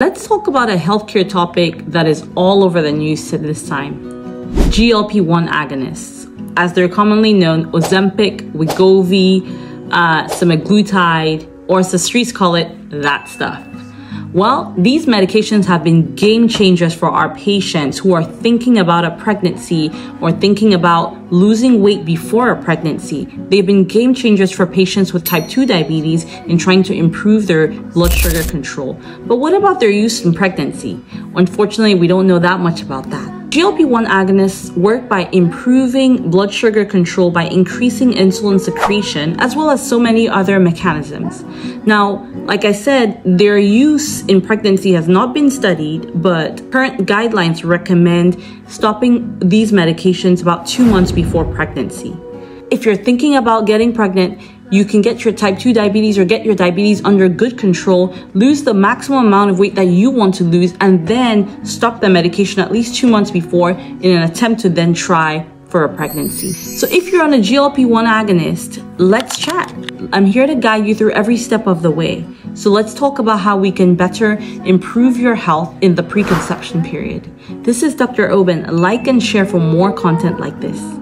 Let's talk about a healthcare topic that is all over the news at this time GLP 1 agonists. As they're commonly known, Ozempic, Wegovy, uh, semaglutide, or as the streets call it, that stuff. Well, these medications have been game changers for our patients who are thinking about a pregnancy or thinking about losing weight before a pregnancy. They've been game changers for patients with type 2 diabetes in trying to improve their blood sugar control. But what about their use in pregnancy? Unfortunately, we don't know that much about that. GLP-1 agonists work by improving blood sugar control by increasing insulin secretion as well as so many other mechanisms. Now, like I said, their use in pregnancy has not been studied, but current guidelines recommend stopping these medications about 2 months before pregnancy. If you're thinking about getting pregnant, you can get your type 2 diabetes or get your diabetes under good control, lose the maximum amount of weight that you want to lose, and then stop the medication at least two months before in an attempt to then try for a pregnancy. So if you're on a GLP-1 agonist, let's chat. I'm here to guide you through every step of the way. So let's talk about how we can better improve your health in the preconception period. This is Dr. Oben. Like and share for more content like this.